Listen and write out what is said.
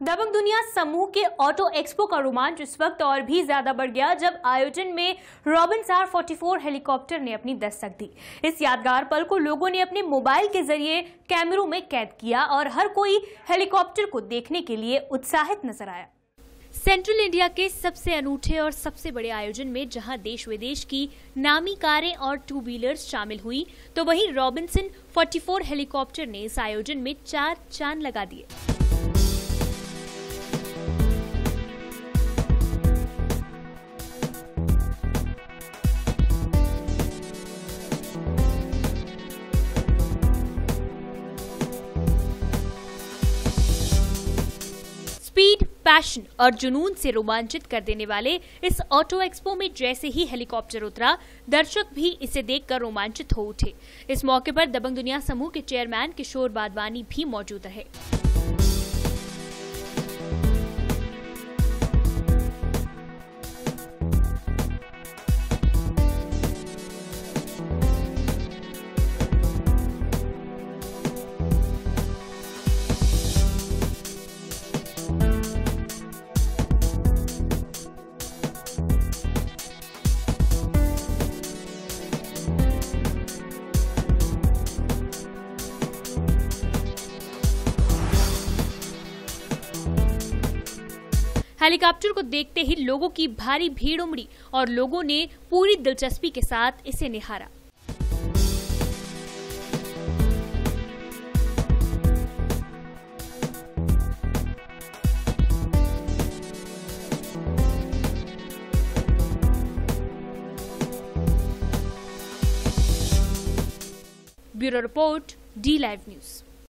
दबंग दुनिया समूह के ऑटो एक्सपो का रोमांच इस वक्त और भी ज़्यादा बढ़ गया जब आयोजन में रॉबिन सार 44 हेलीकॉप्टर ने अपनी दस्तक दी। इस यादगार पल को लोगों ने अपने मोबाइल के ज़रिए कैमरों में कैद किया और हर कोई हेलीकॉप्टर को देखने के लिए उत्साहित नज़र आया। सेंट्रल इंडिया के सबसे अनूठे और सबसे बड़े आयोजन में जहाँ देश विदेश की नामी कारें और टू व्हीलर्स शामिल हुई तो वहीं रॉबिन्सन 44 हेलीकॉप्टर ने इस आयोजन में चार चाँद लगा दिए। स्पीड पैशन और जुनून से रोमांचित कर देने वाले इस ऑटो एक्सपो में जैसे ही हेलीकॉप्टर उतरा, दर्शक भी इसे देखकर रोमांचित हो उठे। इस मौके पर दबंग दुनिया समूह के चेयरमैन किशोर बादवानी भी मौजूद रहे। हेलीकॉप्टर को देखते ही लोगों की भारी भीड़ उमड़ी और लोगों ने पूरी दिलचस्पी के साथ इसे निहारा। Bureau report, D live news.